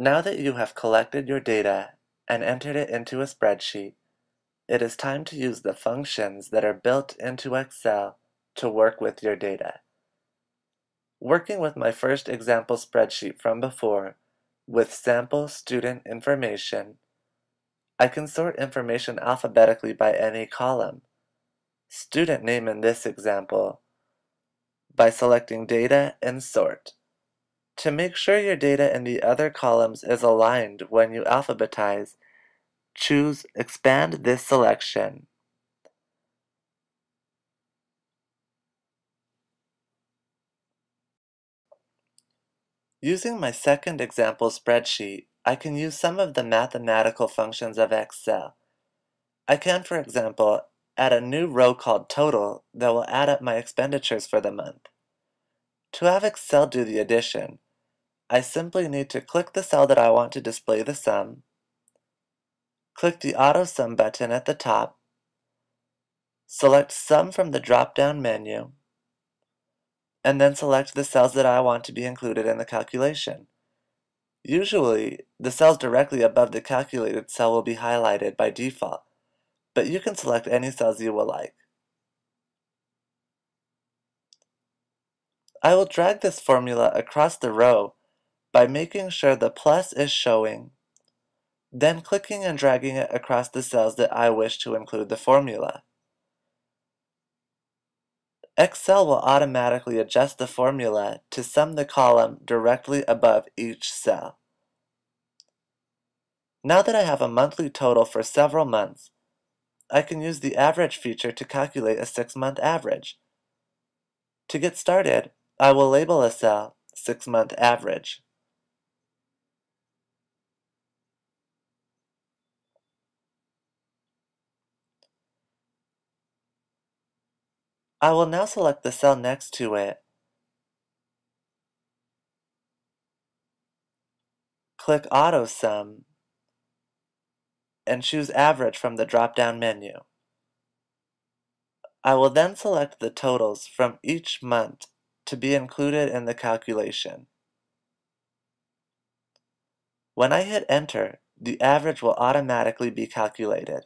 Now that you have collected your data and entered it into a spreadsheet, it is time to use the functions that are built into Excel to work with your data. Working with my first example spreadsheet from before, with sample student information, I can sort information alphabetically by any column. Student name in this example, by selecting Data and Sort. To make sure your data in the other columns is aligned when you alphabetize, choose Expand this selection. Using my second example spreadsheet, I can use some of the mathematical functions of Excel. I can, for example, add a new row called Total that will add up my expenditures for the month. To have Excel do the addition, I simply need to click the cell that I want to display the sum, click the Auto Sum button at the top, select Sum from the drop-down menu, and then select the cells that I want to be included in the calculation. Usually, the cells directly above the calculated cell will be highlighted by default, but you can select any cells you will like. I will drag this formula across the row by making sure the plus is showing, then clicking and dragging it across the cells that I wish to include the formula. Excel will automatically adjust the formula to sum the column directly above each cell. Now that I have a monthly total for several months, I can use the average feature to calculate a six-month average. To get started, I will label a cell six-month average. I will now select the cell next to it. Click Auto Sum and choose Average from the drop-down menu. I will then select the totals from each month to be included in the calculation. When I hit Enter, the average will automatically be calculated.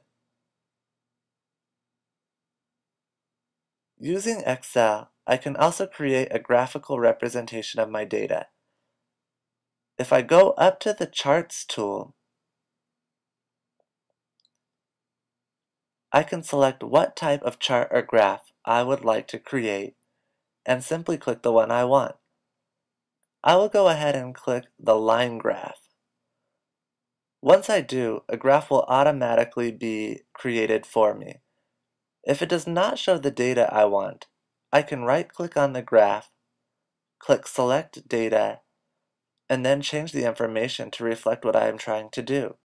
Using Excel, I can also create a graphical representation of my data. If I go up to the Charts tool, I can select what type of chart or graph I would like to create and simply click the one I want. I will go ahead and click the line graph. Once I do, a graph will automatically be created for me. If it does not show the data I want, I can right-click on the graph, click Select Data, and then change the information to reflect what I am trying to do.